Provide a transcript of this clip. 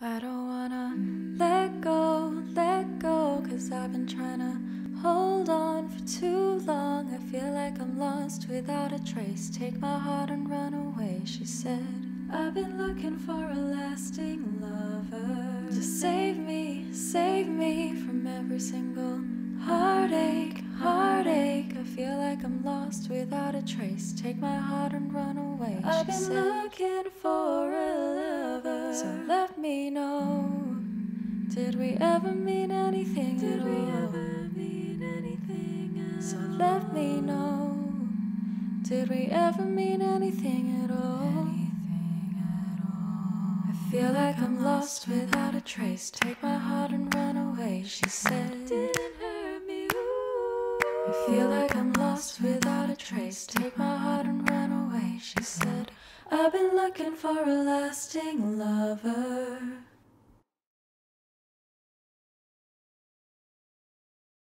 I don't wanna mm. let go, let go, cause I've been trying to hold on for too long. I feel like I'm lost without a trace. Take my heart and run away, she said. I've been looking for a lasting lover to save me, save me from every single heartache, heartache. I feel like I'm lost without a trace. Take my heart and run away. I've been said. looking for so let me know. Did we ever mean anything Did at all? we ever mean anything at So let me know. Did we ever mean anything at all? Anything at all? I feel like I'm lost without a trace. Take my heart and run away, she said. Didn't hurt me. Ooh. I feel like I'm lost without a trace. Take my heart and run away, she said. I've been looking for a lasting lover.